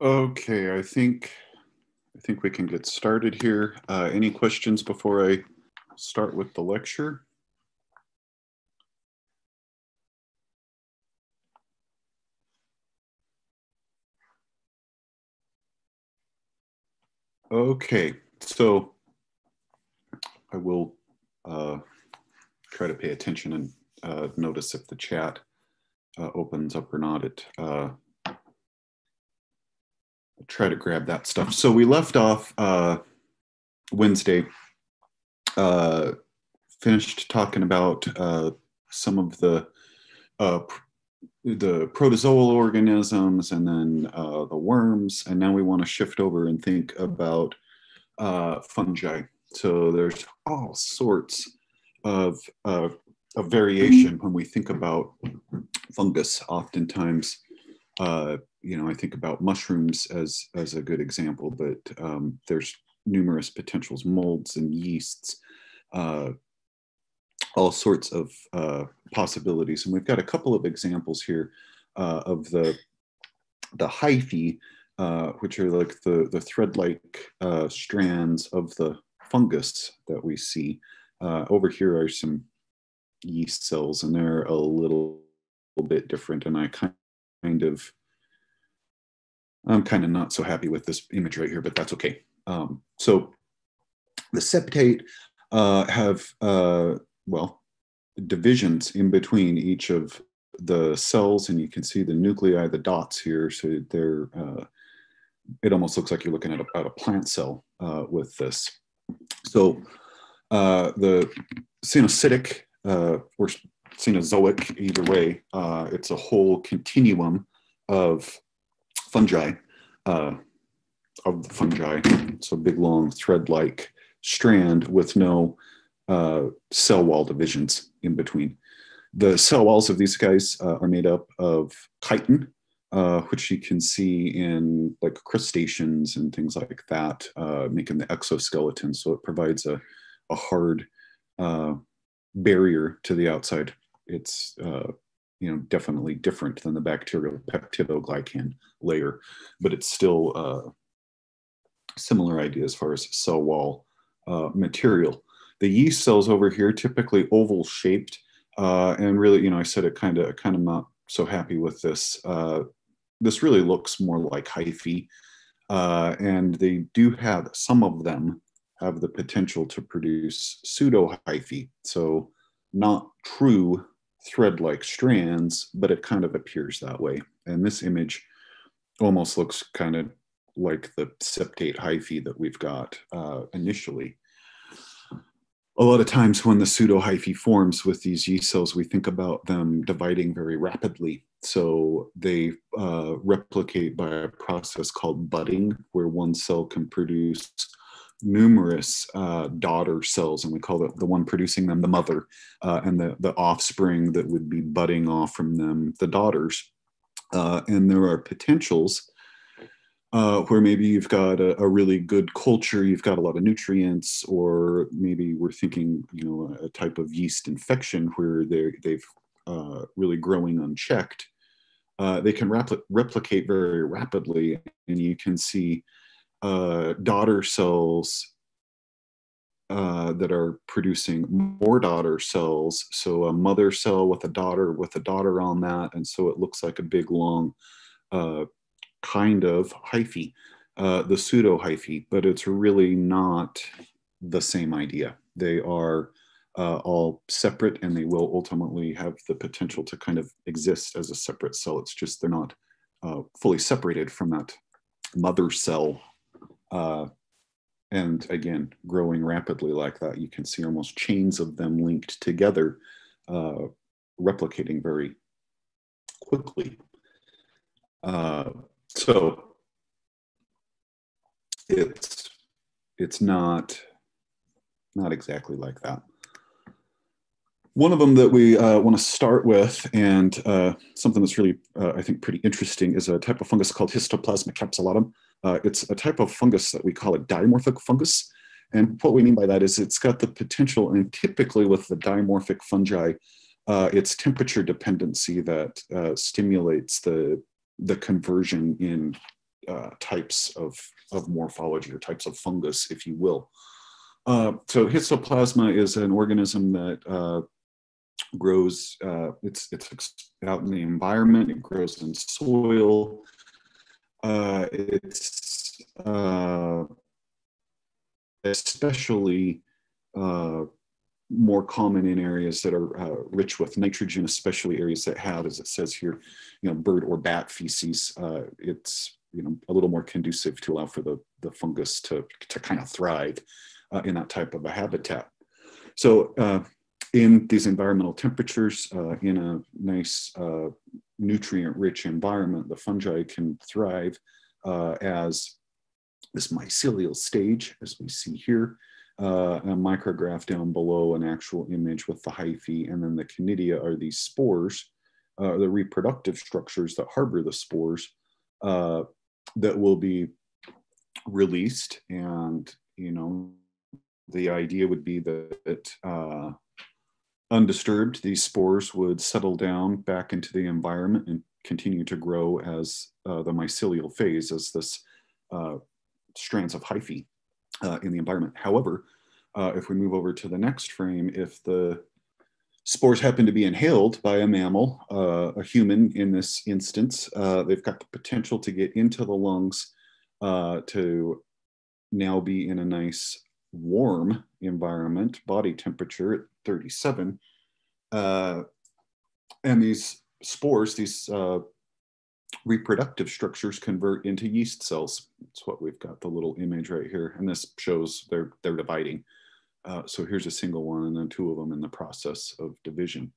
Okay, I think I think we can get started here. Uh, any questions before I start with the lecture? Okay, so I will uh, try to pay attention and uh, notice if the chat uh, opens up or not. It uh, try to grab that stuff. So we left off uh, Wednesday, uh, finished talking about uh, some of the uh, the protozoal organisms and then uh, the worms, and now we want to shift over and think about uh, fungi. So there's all sorts of uh, of variation when we think about fungus. Oftentimes, uh, you know, I think about mushrooms as as a good example, but um, there's numerous potentials, molds and yeasts, uh, all sorts of uh, possibilities. And we've got a couple of examples here uh, of the the hyphae, uh, which are like the the thread-like uh, strands of the fungus that we see. over here are some yeast cells, and they're a little, little bit different. And I kind of I'm kind of not so happy with this image right here, but that's okay. Um, so the septate uh, have, uh, well, divisions in between each of the cells, and you can see the nuclei, the dots here. So they're, uh, it almost looks like you're looking at a, at a plant cell uh, with this. So uh, the cenocytic uh, or Cenozoic, either way, it's a whole continuum of fungi, uh, of the fungi. It's a big, long thread-like strand with no uh, cell wall divisions in between. The cell walls of these guys uh, are made up of chitin, uh, which you can see in like crustaceans and things like that, uh, making the exoskeleton. So it provides a, a hard uh, barrier to the outside. It's uh, you know, definitely different than the bacterial peptidoglycan layer, but it's still uh, similar idea as far as cell wall uh, material. The yeast cells over here, typically oval shaped, uh, and really, you know, I said it kind of, kind of not so happy with this. Uh, this really looks more like hyphae, uh, and they do have some of them have the potential to produce pseudo hyphae, so not true thread-like strands, but it kind of appears that way. And this image almost looks kind of like the septate hyphae that we've got uh, initially. A lot of times when the pseudo hyphae forms with these yeast cells, we think about them dividing very rapidly. So they uh, replicate by a process called budding, where one cell can produce numerous uh, daughter cells, and we call the, the one producing them the mother, uh, and the, the offspring that would be budding off from them the daughters. Uh, and there are potentials uh, where maybe you've got a, a, really good culture, you've got a lot of nutrients, or maybe we're thinking, you know, a type of yeast infection where they they've uh, really growing unchecked. Uh, they can repl- replicate very rapidly, and you can see uh, daughter cells uh, that are producing more daughter cells. So a mother cell with a daughter with a daughter on that, and so it looks like a big long uh, kind of hyphae, uh, the pseudo hyphae, but it's really not the same idea. They are uh, all separate, and they will ultimately have the potential to kind of exist as a separate cell. It's just they're not uh, fully separated from that mother cell uh, and again, growing rapidly like that, you can see almost chains of them linked together, uh, replicating very quickly. Uh, so it's it's not not exactly like that. One of them that we uh, want to start with, and uh, something that's really, uh, I think, pretty interesting, is a type of fungus called Histoplasma capsulatum. Uh, it's a type of fungus that we call a dimorphic fungus. And what we mean by that is it's got the potential, and typically with the dimorphic fungi, uh, it's temperature dependency that uh, stimulates the, the conversion in types of, of morphology or types of fungus, if you will. Uh, so histoplasma is an organism that uh, grows, uh, it's, it's out in the environment, it grows in soil. Uh, it's uh, especially more common in areas that are uh, rich with nitrogen, especially areas that have, as it says here, you know, bird or bat feces. Uh, it's you know a little more conducive to allow for the the fungus to to kind of thrive uh, in that type of a habitat. So uh, in these environmental temperatures, uh, in a nice uh, nutrient-rich environment, the fungi can thrive as this mycelial stage, as we see here uh, a micrograph down below an actual image with the hyphae, and then the conidia are these spores, uh, the reproductive structures that harbor the spores uh, that will be released. And, you know, the idea would be that uh, undisturbed, these spores would settle down back into the environment and continue to grow as uh, the mycelial phase, as this uh, strands of hyphae uh, in the environment. However, uh, if we move over to the next frame, if the spores happen to be inhaled by a mammal, uh, a human in this instance, uh, they've got the potential to get into the lungs uh, to now be in a nice warm environment, body temperature at 37. Uh, and these spores, these uh, reproductive structures convert into yeast cells. That's what we've got the little image right here. And this shows they're, they're dividing. Uh, so here's a single one and then two of them in the process of division.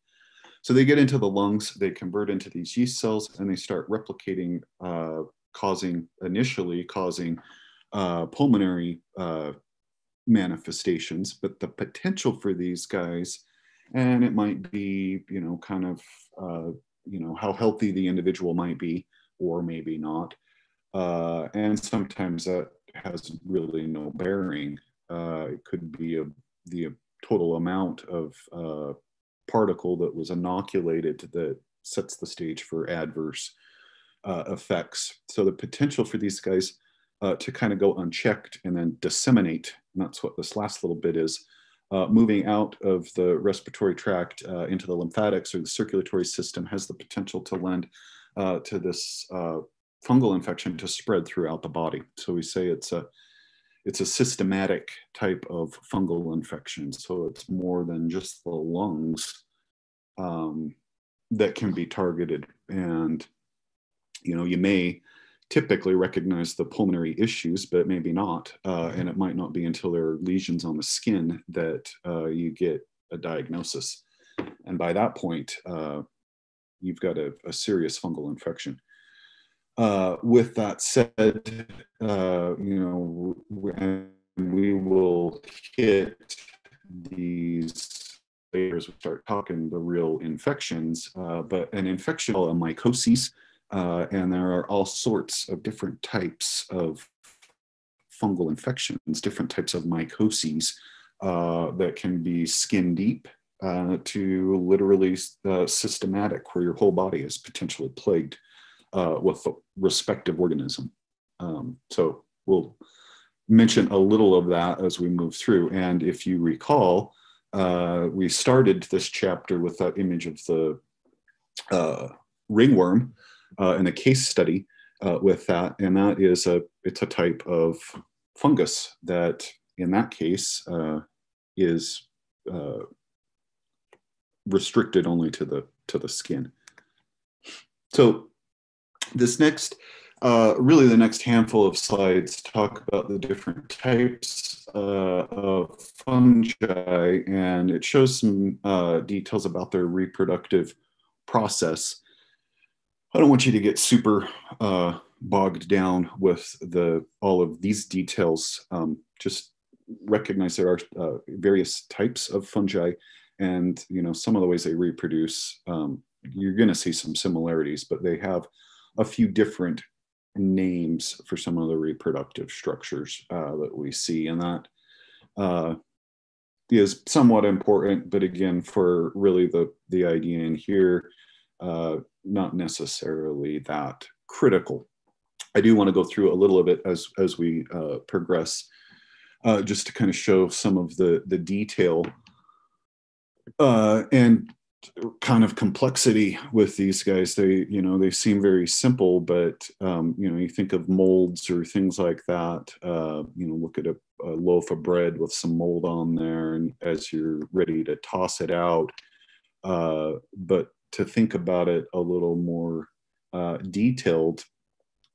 So they get into the lungs, they convert into these yeast cells and they start replicating, uh, causing, initially causing uh, pulmonary uh, manifestations, but the potential for these guys, and it might be, you know, kind of, uh, you know, how healthy the individual might be, or maybe not. Uh, and sometimes that has really no bearing. Uh, it could be a, the total amount of uh, particle that was inoculated that sets the stage for adverse uh, effects. So the potential for these guys uh, to kind of go unchecked and then disseminate, and that's what this last little bit is, uh, moving out of the respiratory tract uh, into the lymphatics or the circulatory system has the potential to lend uh, to this uh, fungal infection to spread throughout the body. So we say it's a it's a systematic type of fungal infection. So it's more than just the lungs um, that can be targeted. And you know, you may typically recognize the pulmonary issues, but maybe not. Uh, and it might not be until there are lesions on the skin that uh, you get a diagnosis. And by that point, uh, you've got a, a, serious fungal infection. Uh, with that said, uh, you know, we, we will hit these layers, we start talking the real infections, uh, but an infection, a mycosis, uh, and there are all sorts of different types of fungal infections, different types of mycoses uh, that can be skin deep uh, to literally uh, systematic, where your whole body is potentially plagued uh, with the respective organism. Um, so we'll mention a little of that as we move through. And if you recall, uh, we started this chapter with that image of the ringworm uh, in a case study uh, with that, and that is a it's a type of fungus that in that case uh, is uh, restricted only to the to the skin. So this next, uh, really the next handful of slides talk about the different types uh, of fungi, and it shows some details about their reproductive process. I don't want you to get super uh, bogged down with the all of these details. Um, just recognize there are uh, various types of fungi, and you know some of the ways they reproduce. Um, you're going to see some similarities, but they have a few different names for some of the reproductive structures uh, that we see, and that uh, is somewhat important. But again, for really the the idea in here uh, not necessarily that critical. I do want to go through a little of it as as we uh, progress, uh, just to kind of show some of the the detail uh, and kind of complexity with these guys. They you know they seem very simple, but um, you know you think of molds or things like that. Uh, you know, look at a, a loaf of bread with some mold on there, and as you're ready to toss it out. Uh, but to think about it a little more uh, detailed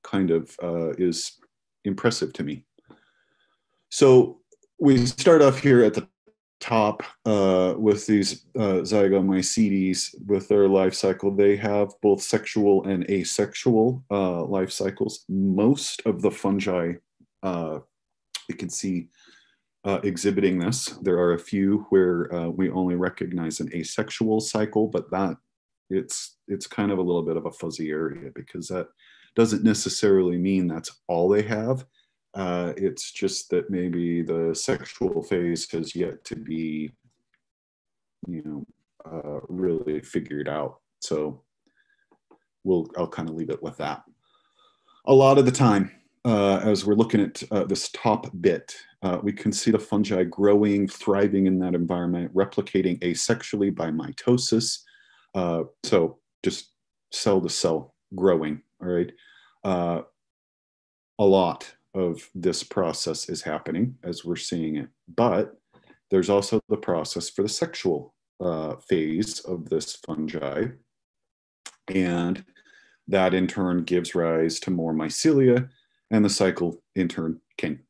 kind of uh, is impressive to me. So we start off here at the top uh, with these uh, zygomycetes with their life cycle. They have both sexual and asexual uh, life cycles. Most of the fungi uh, you can see uh, exhibiting this. There are a few where uh, we only recognize an asexual cycle, but that it's it's kind of a little bit of a fuzzy area because that doesn't necessarily mean that's all they have. Uh, it's just that maybe the sexual phase has yet to be, you know, uh, really figured out. So we'll I'll kind of leave it with that. A lot of the time, uh, as we're looking at uh, this top bit, uh, we can see the fungi growing, thriving in that environment, replicating asexually by mitosis. Uh, so just cell to cell growing, all right? Uh, a lot of this process is happening as we're seeing it. But there's also the process for the sexual uh, phase of this fungi. And that in turn gives rise to more mycelia, and the cycle in turn can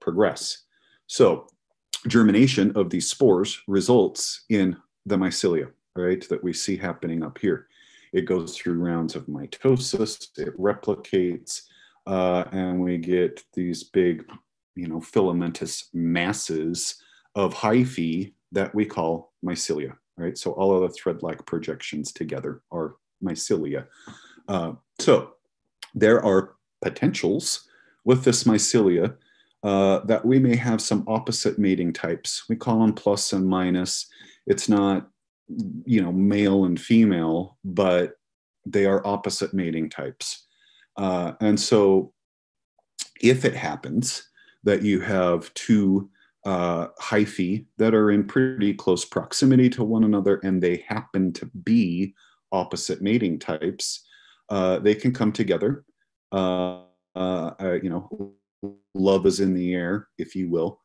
progress. So, germination of these spores results in the mycelia, right, that we see happening up here. It goes through rounds of mitosis, it replicates, uh, and we get these big, you know, filamentous masses of hyphae that we call mycelia, right? So all of the thread-like projections together are mycelia. Uh, so there are potentials with this mycelia uh, that we may have some opposite mating types. We call them plus and minus. It's not, you know, male and female, but they are opposite mating types. Uh, and so, if it happens that you have two uh, hyphae that are in pretty close proximity to one another and they happen to be opposite mating types, uh, they can come together. Uh, uh, you know, love is in the air, if you will.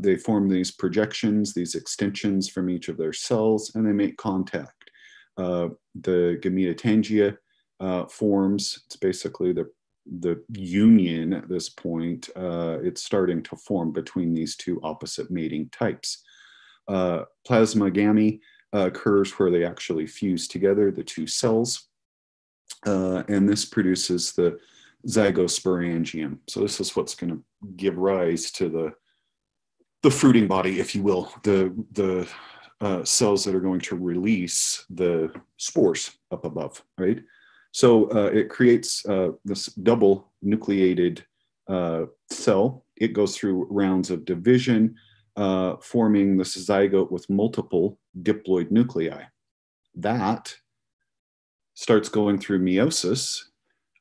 They form these projections, these extensions from each of their cells, and they make contact. the gametotangia uh, forms. It's basically the the union at this point. Uh, it's starting to form between these two opposite mating types. Uh, plasmagamy uh, occurs where they actually fuse together the two cells, uh, and this produces the zygosporangium. So this is what's going to give rise to the the fruiting body, if you will, the the uh, cells that are going to release the spores up above, right? So uh, it creates uh, this double nucleated uh, cell. It goes through rounds of division, uh, forming this zygote with multiple diploid nuclei. That starts going through meiosis.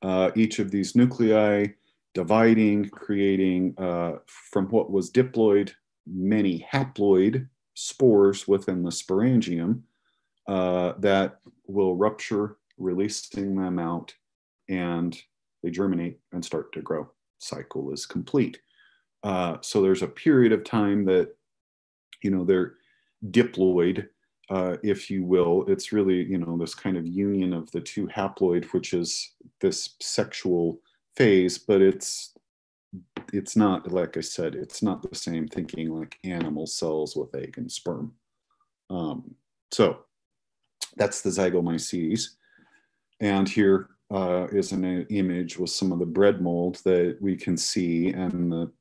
Uh, each of these nuclei dividing, creating from what was diploid many haploid spores within the sporangium that will rupture releasing them out, and they germinate and start to grow. Cycle is complete. Uh, so there's a period of time that, you know, they're diploid, uh, if you will. It's really, you know, this kind of union of the two haploid, which is this sexual phase, but it's it's not like I said, it's not the same thinking like animal cells with egg and sperm. Um, so that's the zygomycetes. And here uh, is an image with some of the bread mold that we can see and the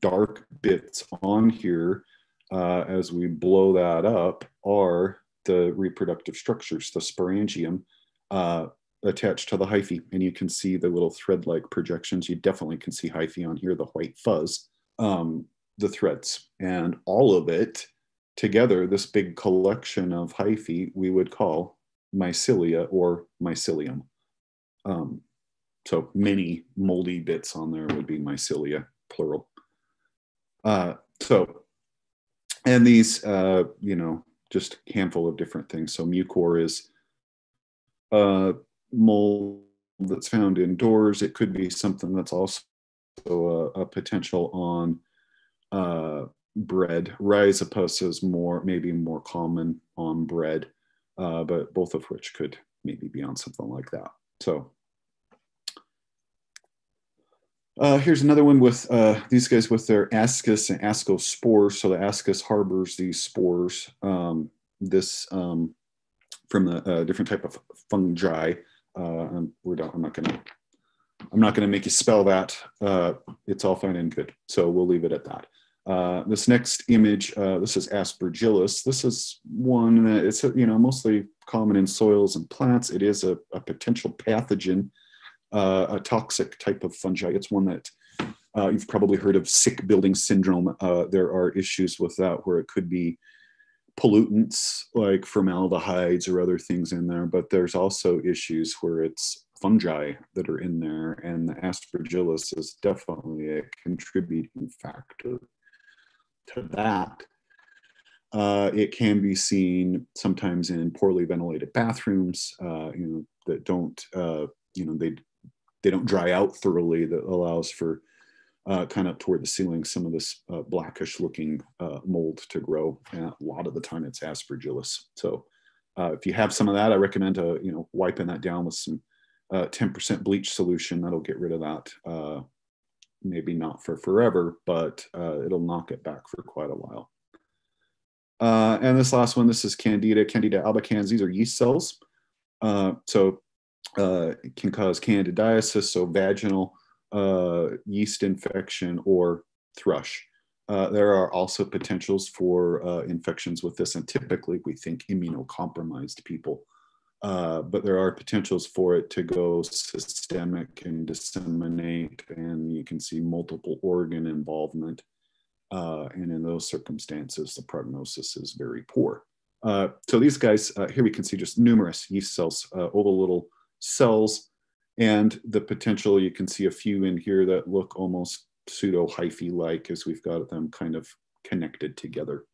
dark bits on here uh, as we blow that up are the reproductive structures, the sporangium uh, attached to the hyphae. And you can see the little thread-like projections. You definitely can see hyphae on here, the white fuzz, um, the threads. And all of it together, this big collection of hyphae, we would call mycelia or mycelium. Um, so many moldy bits on there would be mycelia, plural. Uh, so, and these, uh, you know, just handful of different things. So mucor is uh, mold that's found indoors. It could be something that's also a, a potential on uh, bread. Rhizopus is more, maybe more common on bread, uh, but both of which could maybe be on something like that. So uh, here's another one with uh, these guys with their ascus and ascospores. So the ascus harbors these spores. Um, this um, from a, uh, different type of fungi. Uh, we're not, I'm not gonna I'm not gonna make you spell that. Uh, it's all fine and good. So we'll leave it at that. Uh, this next image, this is aspergillus. This is one that it's you know mostly common in soils and plants. It is a, a potential pathogen uh, a toxic type of fungi. It's one that uh, you've probably heard of sick building syndrome. Uh, there are issues with that where it could be pollutants like formaldehydes or other things in there, but there's also issues where it's fungi that are in there, and the aspergillus is definitely a contributing factor to that. Uh, it can be seen sometimes in poorly ventilated bathrooms, uh, you know, that don't, uh, you know, they they don't dry out thoroughly that allows for uh, kind of toward the ceiling some of this uh, blackish looking uh, mold to grow. And a lot of the time it's aspergillus. So uh, if you have some of that, I recommend uh, you know wiping that down with some 10% uh, bleach solution. That'll get rid of that. maybe not for forever, but it'll knock it back for quite a while. and this last one, this is Candida, Candida albicans. These are yeast cells. so uh, can cause candidiasis, so vaginal uh, yeast infection or thrush. Uh, there are also potentials for uh, infections with this, and typically we think immunocompromised people. Uh, but there are potentials for it to go systemic and disseminate, and you can see multiple organ involvement. Uh, and in those circumstances, the prognosis is very poor. so these guys, here we can see just numerous yeast cells, oval little cells and the potential, you can see a few in here that look almost pseudo hyphae like as we've got them kind of connected together.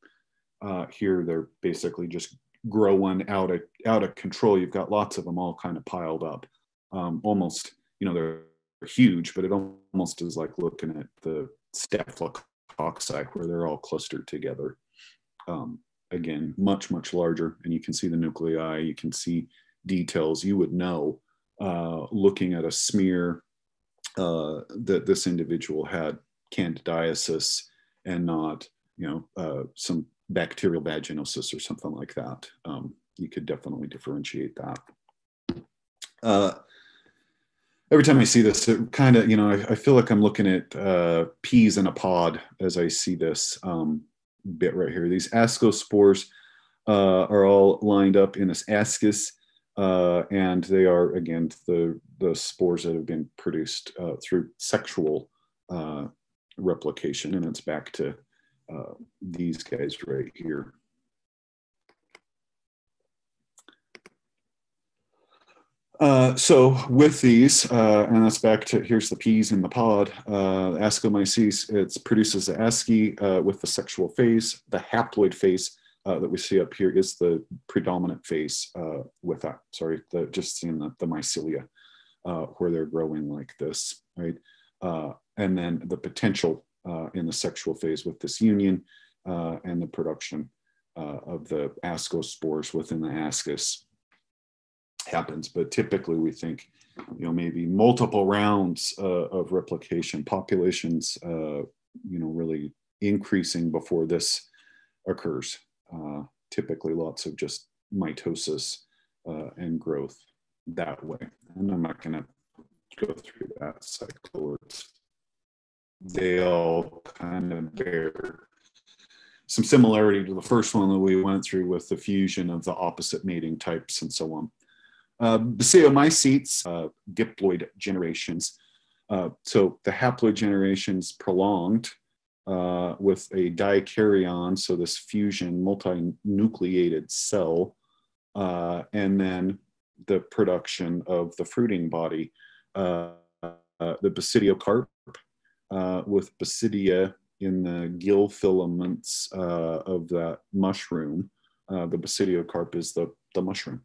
Uh, here they're basically just growing out of, out of control. You've got lots of them all kind of piled up. Um, almost, you know, they're huge, but it almost is like looking at the staphylococci where they're all clustered together. Um, again, much, much larger. And you can see the nuclei, you can see details you would know uh, looking at a smear uh, that this individual had candidiasis and not, you know, uh, some bacterial vaginosis or something like that. Um, you could definitely differentiate that. Uh, every time I see this, it kind of, you know, I, I, feel like I'm looking at uh, peas in a pod as I see this um, bit right here. These ascospores uh, are all lined up in this ascus uh, and they are again the the spores that have been produced uh, through sexual uh, replication, and it's back to uh, these guys right here. Uh, so with these, uh, and that's back to here's the peas in the pod. Ascomyces, it produces the asci with the sexual phase. The haploid phase uh, that we see up here is the predominant phase uh, with that. Sorry, the, just seeing the, the mycelia uh, where they're growing like this, right? Uh, and then the potential uh, in the sexual phase with this union uh, and the production of the ascospores within the ascus happens. But typically we think, you know, maybe multiple rounds of replication, populations, you know, really increasing before this occurs uh, typically lots of just mitosis uh, and growth that way. And I'm not going to go through that cycle. It's, they all kind of bear some similarity to the first one that we went through with the fusion of the opposite mating types and so on. Uh, uh, diploid generations. Uh, so the haploid generations prolonged uh, with a dikaryon, so this fusion multinucleated cell, uh, and then the production of the fruiting body. Uh, the basidiocarp uh, with basidia in the gill filaments uh, of that mushroom. Uh, the basidiocarp is the, the mushroom.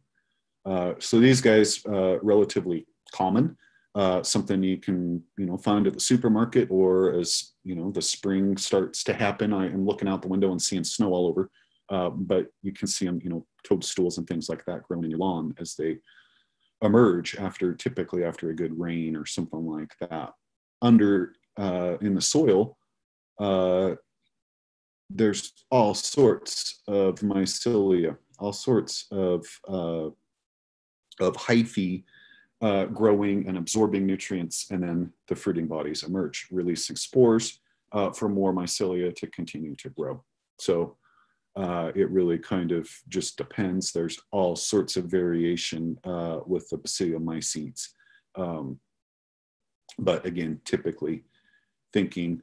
Uh, so these guys, uh, relatively common, uh, something you can you know find at the supermarket or as you know the spring starts to happen. I am looking out the window and seeing snow all over, but you can see them, you know, toadstools and things like that growing in your lawn as they emerge after typically after a good rain or something like that. Under uh, in the soil, uh, there's all sorts of mycelia, all sorts of uh, of hyphae uh, growing and absorbing nutrients, and then the fruiting bodies emerge, releasing spores uh, for more mycelia to continue to grow. So uh, it really kind of just depends. There's all sorts of variation uh, with the basidiomycetes. Um, but again, typically thinking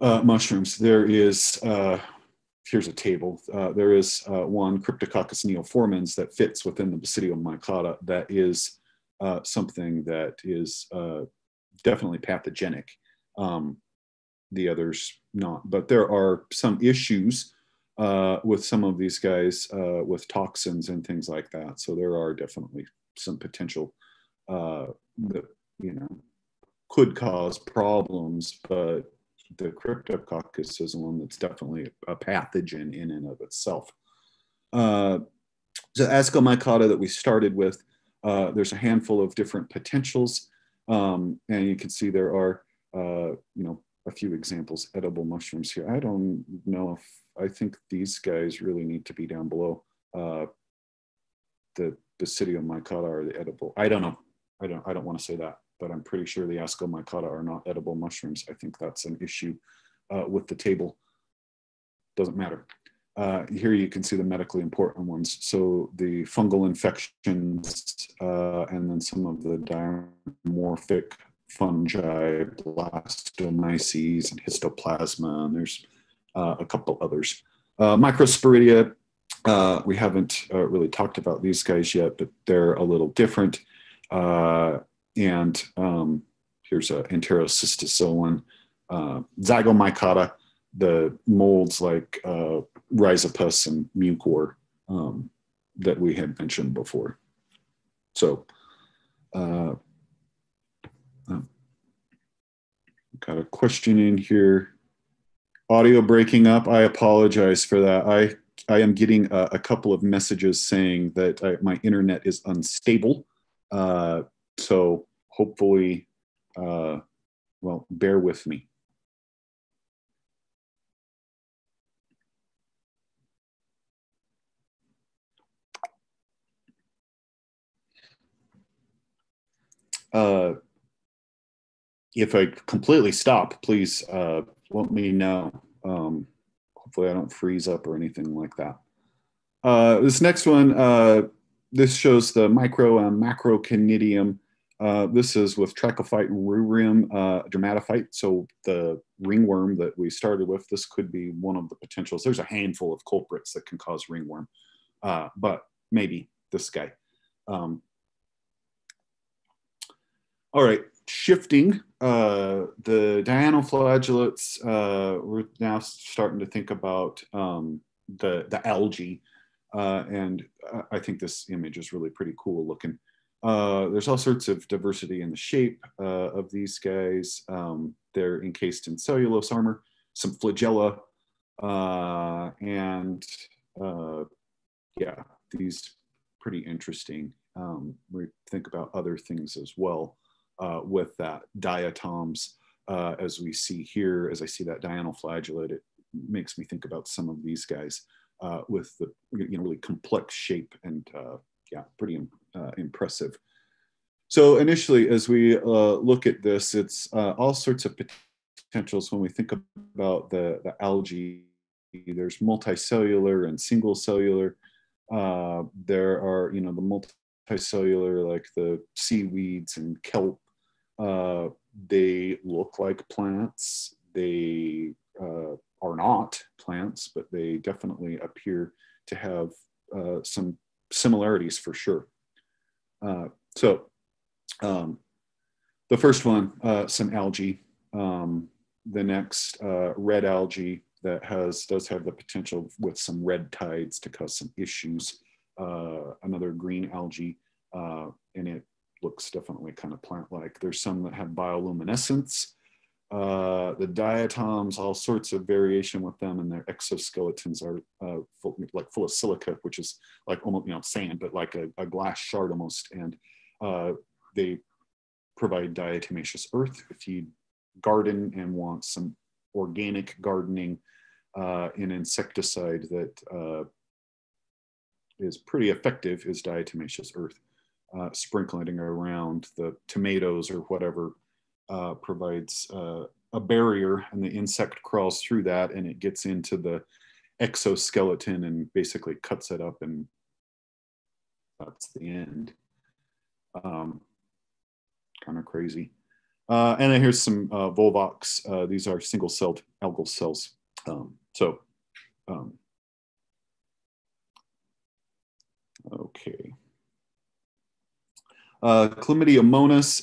uh, mushrooms, there is, uh, here's a table, uh, there is uh, one Cryptococcus neoformans that fits within the Basidiomycota that is something that is definitely pathogenic. Um, the others not, but there are some issues uh, with some of these guys uh, with toxins and things like that. So there are definitely some potential uh, that you know could cause problems, but the cryptococcus is one that's definitely a pathogen in and of itself. Uh, the ascomycota that we started with, uh, there's a handful of different potentials, um, and you can see there are uh, you know a few examples edible mushrooms here. I don't know if I think these guys really need to be down below. Uh, the Basidiomycota are the edible. I don't know. I don't. I don't want to say that, but I'm pretty sure the Ascomycota are not edible mushrooms. I think that's an issue uh, with the table. Doesn't matter. Uh, here you can see the medically important ones. So the fungal infections uh, and then some of the dimorphic fungi, blastomyces and histoplasma, and there's uh, a couple others. Uh, Microsporidia, uh, we haven't uh, really talked about these guys yet, but they're a little different. And um, here's a Enterocytozoon, uh, Zygomycota, the molds like uh, Rhizopus and Mucor um, that we had mentioned before. So, uh, got a question in here audio breaking up. I apologize for that. I I am getting a, a couple of messages saying that I, my internet is unstable. Uh, so hopefully, uh, well, bear with me. Uh, if I completely stop, please uh, let me know. Um, hopefully, I don't freeze up or anything like that. Uh, this next one, uh, this shows the micro and macro conidium. Uh, this is with Trichophyton rubrum uh, dermatophyte. So the ringworm that we started with, this could be one of the potentials. There's a handful of culprits that can cause ringworm, uh, but maybe this guy. Um, all right, shifting uh, the dinoflagellates, uh, we're now starting to think about um, the, the algae. Uh, and I think this image is really pretty cool looking. Uh, there's all sorts of diversity in the shape uh, of these guys. Um, they're encased in cellulose armor, some flagella, uh, and yeah, these pretty interesting. Um, we think about other things as well uh, with that diatoms, uh, as we see here, as I see that dinoflagellate, it makes me think about some of these guys uh, with the you know really complex shape and uh, yeah, pretty uh, impressive. So initially, as we uh, look at this, it's all sorts of potentials when we think about the, the algae. There's multicellular and single cellular. there are, you know, the multicellular like the seaweeds and kelp uh, they look like plants. They uh, are not plants, but they definitely appear to have uh, some similarities for sure. Uh, so, um, the first one, uh, some algae. Um, the next, red algae that has does have the potential with some red tides to cause some issues. Another green algae, and it looks definitely kind of plant-like. There's some that have bioluminescence. Uh, the diatoms, all sorts of variation with them, and their exoskeletons are uh, full, like full of silica, which is like almost you know sand, but like a, a glass shard almost. And uh, they provide diatomaceous earth. If you garden and want some organic gardening, uh, an insecticide that uh, is pretty effective is diatomaceous earth. Uh, sprinkling around the tomatoes or whatever uh, provides uh, a barrier and the insect crawls through that and it gets into the exoskeleton and basically cuts it up and that's the end. Um, kind of crazy. Uh, and then here's some uh, Volvox. Uh, these are single-celled algal cells. Um, so, um, okay. Uh,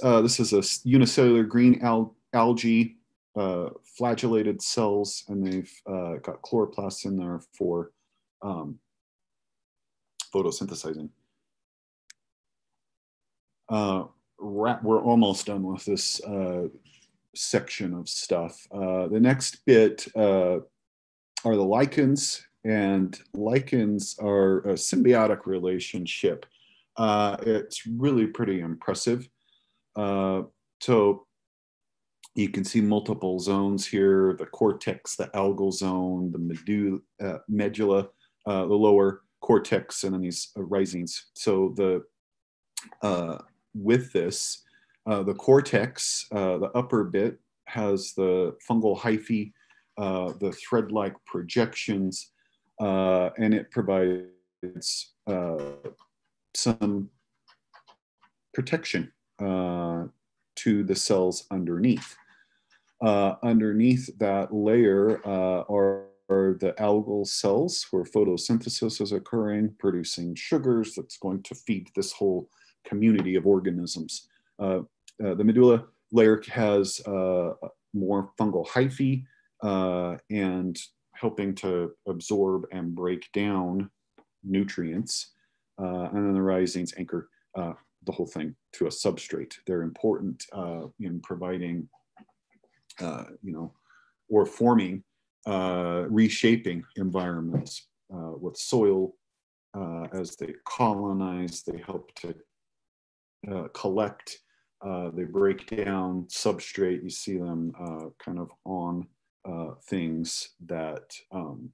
uh, this is a unicellular green al algae, uh, flagellated cells, and they've uh, got chloroplasts in there for um, photosynthesizing. Uh, we're almost done with this uh, section of stuff. the next bit are the lichens, and lichens are a symbiotic relationship uh, it's really pretty impressive. Uh, so you can see multiple zones here, the cortex, the algal zone, the medulla, uh, medulla uh, the lower cortex, and then these uh, rhizines. So the uh, with this, the cortex, the upper bit, has the fungal hyphae, the thread-like projections, and it provides some protection uh, to the cells underneath. Uh, underneath that layer uh, are, are, the algal cells where photosynthesis is occurring, producing sugars that's going to feed this whole community of organisms. Uh, uh, the medulla layer has uh, more fungal hyphae and helping to absorb and break down nutrients. Uh, and then the rhizines anchor uh, the whole thing to a substrate. They're important uh, in providing, you know, or forming, reshaping environments with soil as they colonize. They help to collect uh, they break down substrate. You see them uh, kind of on uh, things that um,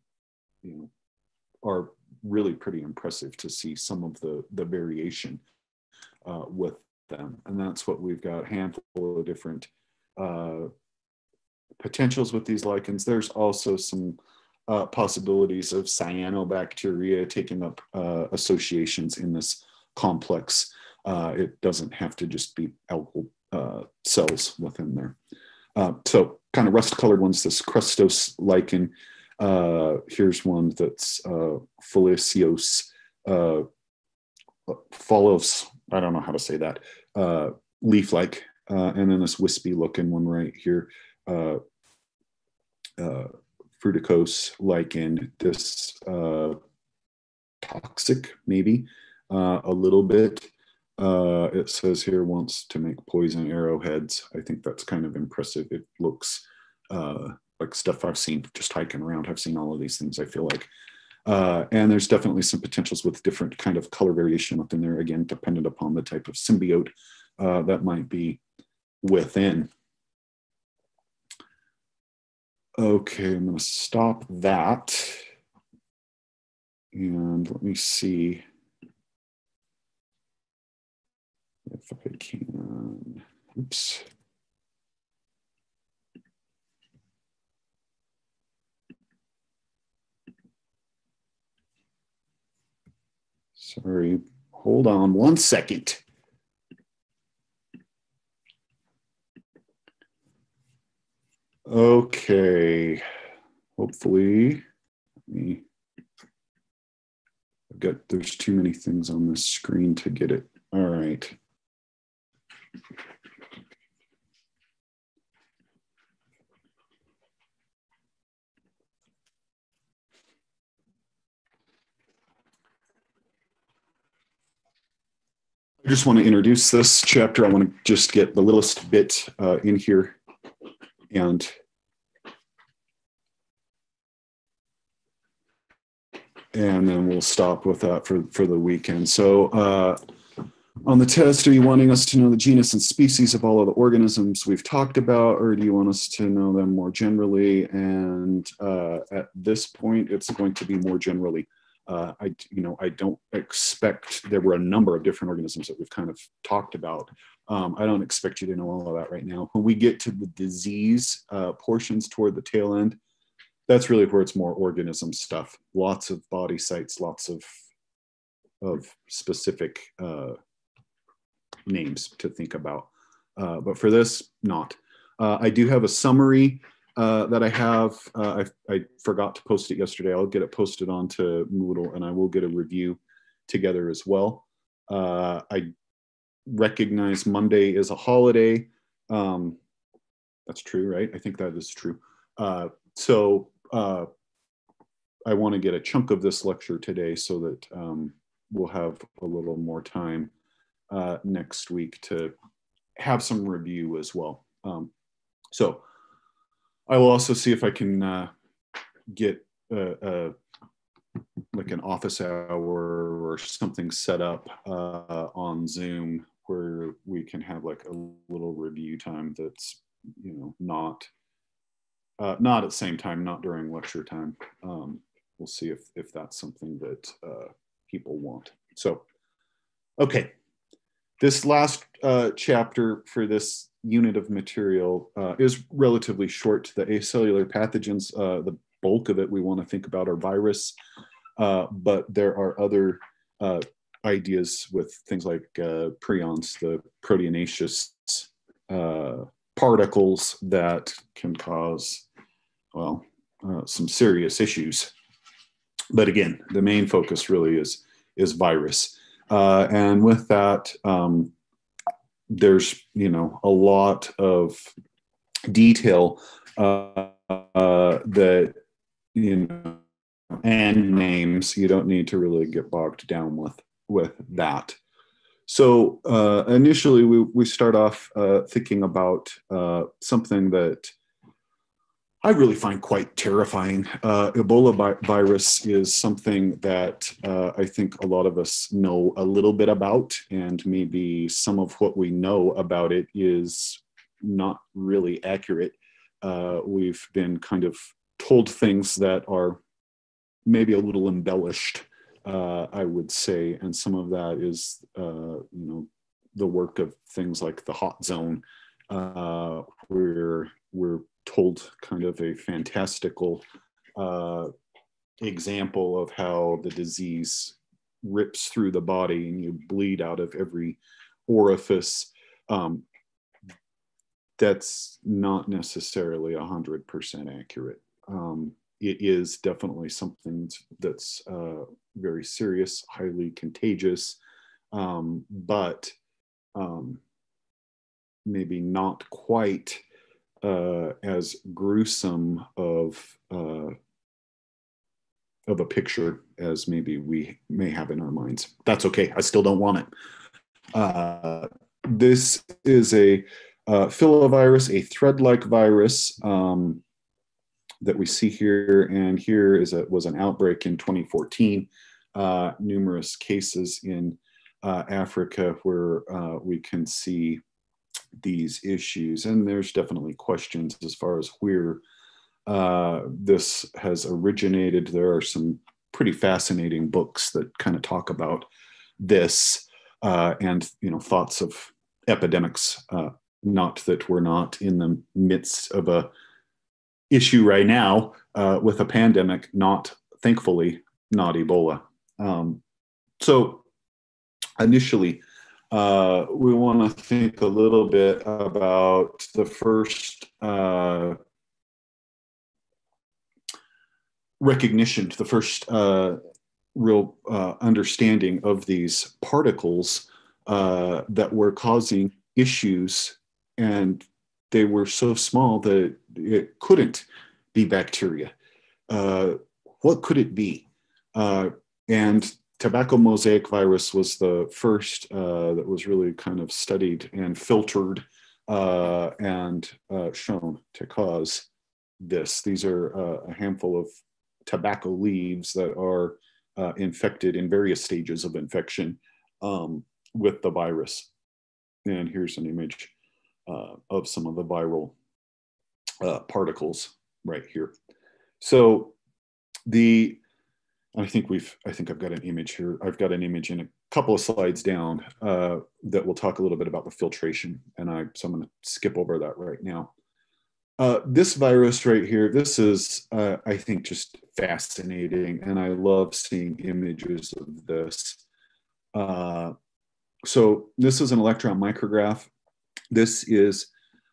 you know are really pretty impressive to see some of the, the variation uh, with them. And that's what we've got, handful of different uh, potentials with these lichens. There's also some uh, possibilities of cyanobacteria taking up uh, associations in this complex. Uh, it doesn't have to just be algal uh, cells within there. so kind of rust colored ones, this crustose lichen uh, here's one that's uh, foliaceous, uh, follows, I don't know how to say that, uh, leaf-like, uh, and then this wispy looking one right here, uh, uh, fruticose lichen, this uh, toxic maybe uh, a little bit. Uh, it says here wants to make poison arrowheads. I think that's kind of impressive. It looks uh, like stuff I've seen just hiking around. I've seen all of these things. I feel like, uh, and there's definitely some potentials with different kind of color variation within there. Again, dependent upon the type of symbiote uh, that might be within. Okay, I'm going to stop that. And let me see if I can. Oops. Sorry, hold on one second. Okay, hopefully, me, I've got, there's too many things on this screen to get it. All right. I just want to introduce this chapter. I want to just get the littlest bit uh, in here and and then we'll stop with that for, for the weekend. So uh, on the test, are you wanting us to know the genus and species of all of the organisms we've talked about, or do you want us to know them more generally? And uh, at this point, it's going to be more generally. Uh, I, you know, I don't expect there were a number of different organisms that we've kind of talked about. Um, I don't expect you to know all of that right now. When we get to the disease uh, portions toward the tail end, that's really where it's more organism stuff. Lots of body sites, lots of of specific uh, names to think about. Uh, but for this, not. Uh, I do have a summary uh, that I have. Uh, I, I, forgot to post it yesterday. I'll get it posted onto Moodle and I will get a review together as well. Uh, I recognize Monday is a holiday. Um, that's true, right? I think that is true. Uh, so uh, I want to get a chunk of this lecture today so that um, we'll have a little more time uh, next week to have some review as well. Um, so I will also see if I can uh, get a, a, like an office hour or something set up uh, on Zoom where we can have like a little review time that's you know not uh, not at the same time, not during lecture time. Um, we'll see if if that's something that uh, people want. So, okay, this last uh, chapter for this unit of material uh, is relatively short. to The acellular pathogens, uh, the bulk of it we want to think about are virus, uh, but there are other uh, ideas with things like uh, prions, the proteinaceous particles that can cause, well, some serious issues. But again, the main focus really is is virus. And with that, um, there's you know a lot of detail uh, uh, that you know and names you don't need to really get bogged down with with that. So uh, initially we, we start off uh, thinking about uh, something that I really find quite terrifying. Uh, Ebola virus is something that uh, I think a lot of us know a little bit about, and maybe some of what we know about it is not really accurate. Uh, we've been kind of told things that are maybe a little embellished, uh, I would say, and some of that is, uh, you know, the work of things like the hot zone, uh, where we're told kind of a fantastical uh, example of how the disease rips through the body and you bleed out of every orifice. Um, that's not necessarily 100% accurate. Um, it is definitely something that's uh, very serious, highly contagious, um, but um, maybe not quite uh, as gruesome of uh, of a picture as maybe we may have in our minds. That's okay. I still don't want it. Uh, this is a uh, filovirus, a thread-like virus um, that we see here, and here is a was an outbreak in 2014. Uh, numerous cases in uh, Africa where uh, we can see these issues. And there's definitely questions as far as where uh, this has originated. There are some pretty fascinating books that kind of talk about this uh, and you know thoughts of epidemics. Uh, not that we're not in the midst of a issue right now uh, with a pandemic. Not thankfully not Ebola. Um, so initially, uh, we want to think a little bit about the first uh, recognition, to the first uh, real uh, understanding of these particles uh, that were causing issues, and they were so small that it couldn't be bacteria. Uh, what could it be? and tobacco mosaic virus was the first uh, that was really kind of studied and filtered uh, and uh, shown to cause this. These are uh, a handful of tobacco leaves that are uh, infected in various stages of infection um, with the virus. And here's an image uh, of some of the viral particles right here. So the I think we've, I think I've got an image here. I've got an image in a couple of slides down uh, that will talk a little bit about the filtration. And I, so I'm going to skip over that right now. Uh, this virus right here, this is, uh, I think, just fascinating. And I love seeing images of this. Uh, so this is an electron micrograph. This is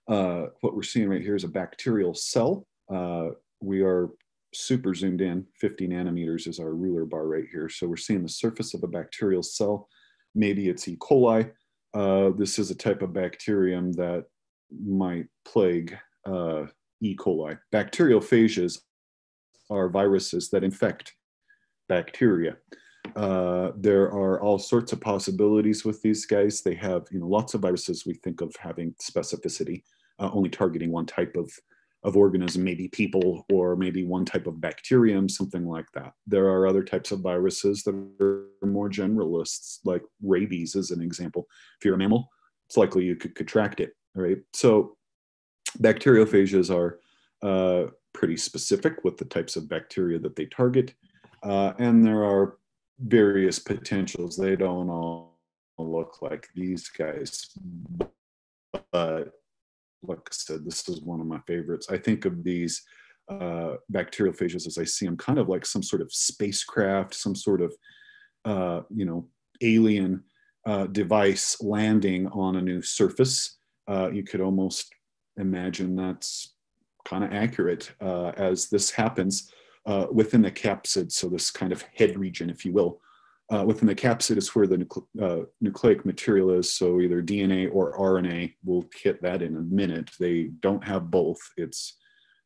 uh, what we're seeing right here is a bacterial cell. Uh, we are super zoomed in, 50 nanometers is our ruler bar right here. So we're seeing the surface of a bacterial cell. Maybe it's E. coli. Uh, this is a type of bacterium that might plague uh, E. coli. Bacteriophages are viruses that infect bacteria. Uh, there are all sorts of possibilities with these guys. They have, you know, lots of viruses we think of having specificity, uh, only targeting one type of of organism, maybe people or maybe one type of bacterium, something like that. There are other types of viruses that are more generalists, like rabies as an example. If you're a mammal, it's likely you could contract it, right? So bacteriophages are uh, pretty specific with the types of bacteria that they target. Uh, and there are various potentials. They don't all look like these guys, but like I said, this is one of my favorites. I think of these uh, bacteriophages as I see them kind of like some sort of spacecraft, some sort of, uh, you know, alien uh, device landing on a new surface. Uh, you could almost imagine that's kind of accurate uh, as this happens uh, within the capsid. So this kind of head region, if you will, uh, within the capsid is where the nucle uh, nucleic material is. So either DNA or RNA. We'll hit that in a minute. They don't have both. It's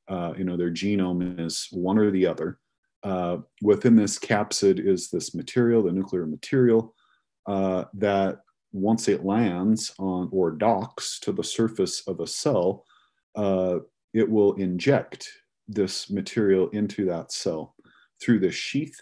uh, you know their genome is one or the other. Uh, within this capsid is this material, the nuclear material, uh, that once it lands on or docks to the surface of a cell, uh, it will inject this material into that cell through the sheath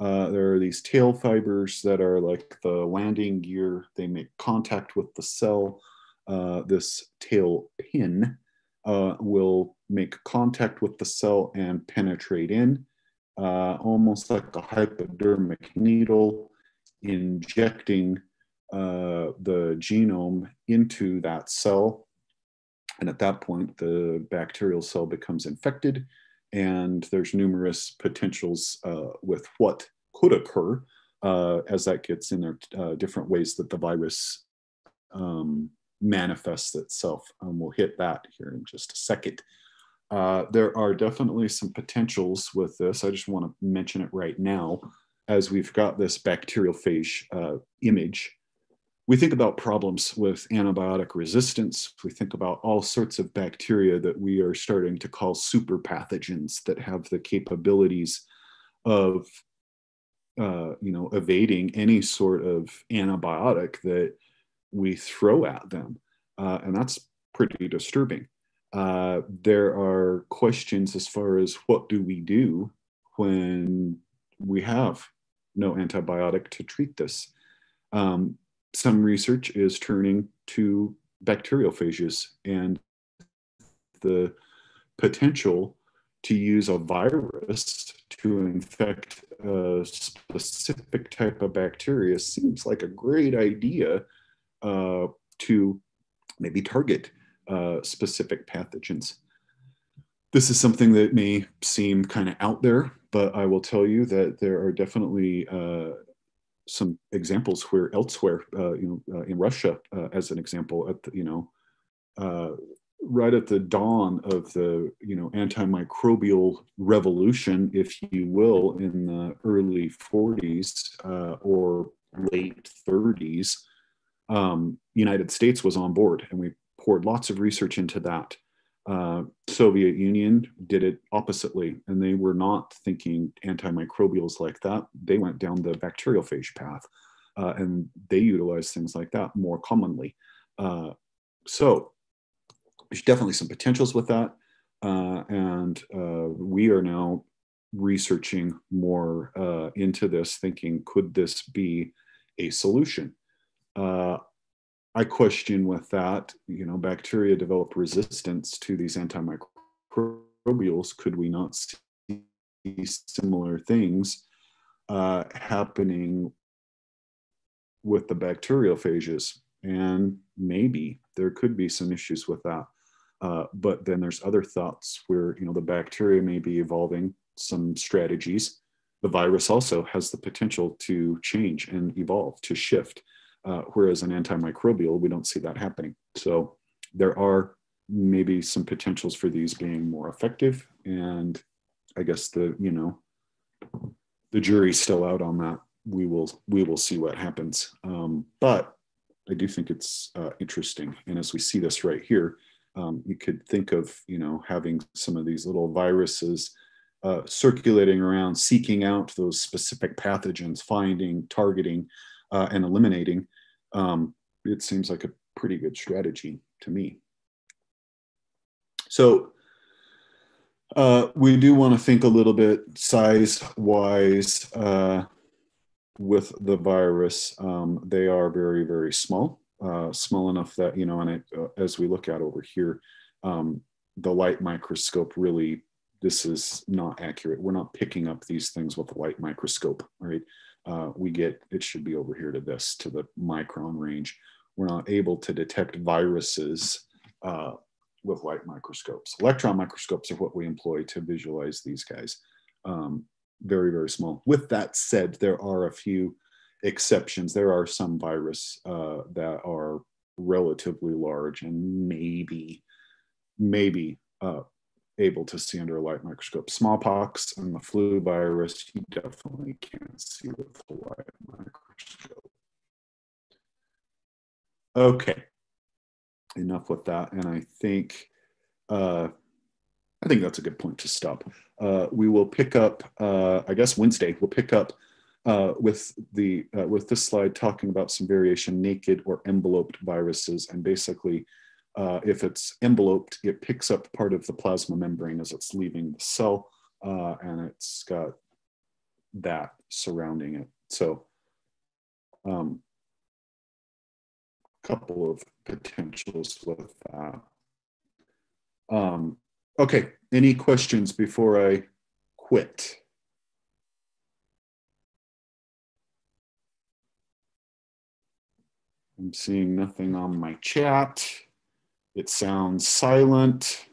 uh, there are these tail fibers that are like the landing gear. They make contact with the cell. Uh, this tail pin uh, will make contact with the cell and penetrate in, uh, almost like a hypodermic needle, injecting uh, the genome into that cell. And at that point, the bacterial cell becomes infected and there's numerous potentials uh, with what could occur uh, as that gets in there uh, different ways that the virus um, manifests itself. Um, we'll hit that here in just a second. Uh, there are definitely some potentials with this. I just want to mention it right now as we've got this bacteriophage uh, image we think about problems with antibiotic resistance. We think about all sorts of bacteria that we are starting to call super pathogens that have the capabilities of, uh, you know, evading any sort of antibiotic that we throw at them. Uh, and that's pretty disturbing. Uh, there are questions as far as what do we do when we have no antibiotic to treat this. Um, some research is turning to bacteriophages and the potential to use a virus to infect a specific type of bacteria seems like a great idea uh, to maybe target uh, specific pathogens. This is something that may seem kind of out there, but I will tell you that there are definitely uh, some examples where elsewhere, uh, you know, uh, in Russia, uh, as an example, at the, you know, right at the dawn of the you know antimicrobial revolution, if you will, in the early 40s uh, or late 30s, um, United States was on board, and we poured lots of research into that. Uh, Soviet Union did it oppositely, and they were not thinking antimicrobials like that. They went down the bacteriophage path, uh, and they utilized things like that more commonly. Uh, so there's definitely some potentials with that, uh, and uh, we are now researching more into this, thinking could this be a solution? I question with that, you know, bacteria develop resistance to these antimicrobials. Could we not see similar things uh, happening with the bacteriophages? And maybe there could be some issues with that. Uh, but then there's other thoughts where, you know, the bacteria may be evolving some strategies. The virus also has the potential to change and evolve, to shift. Uh, whereas an antimicrobial, we don't see that happening. So there are maybe some potentials for these being more effective. And I guess the, you know, the jury's still out on that. We will, we will see what happens. Um, but I do think it's uh, interesting. And as we see this right here, um, you could think of, you know, having some of these little viruses uh, circulating around, seeking out those specific pathogens, finding, targeting, uh, and eliminating, um, it seems like a pretty good strategy to me. So uh, we do want to think a little bit size wise uh, with the virus. Um, they are very, very small, uh, small enough that, you know, and it, uh, as we look at over here, um, the light microscope really, this is not accurate. We're not picking up these things with the light microscope, right? Uh, we get, it should be over here to this, to the micron range. We're not able to detect viruses uh, with light microscopes. Electron microscopes are what we employ to visualize these guys. Um, very, very small. With that said, there are a few exceptions. There are some virus uh, that are relatively large and maybe, maybe uh, able to see under a light microscope. Smallpox and the flu virus, you definitely can't see with a light microscope. Okay, enough with that. And I think, uh, I think that's a good point to stop. Uh, we will pick up, uh, I guess Wednesday, we'll pick up uh, with the uh, with this slide talking about some variation naked or enveloped viruses and basically uh, if it's enveloped, it picks up part of the plasma membrane as it's leaving the cell, uh, and it's got that surrounding it. So, a um, couple of potentials with that. Um, okay, any questions before I quit? I'm seeing nothing on my chat. It sounds silent.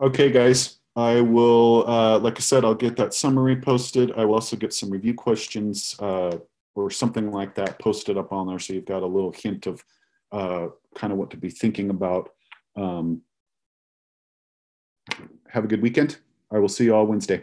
Okay, guys, I will, uh, like I said, I'll get that summary posted. I will also get some review questions uh, or something like that posted up on there so you've got a little hint of uh, kind of what to be thinking about. Um, have a good weekend. I will see you all Wednesday.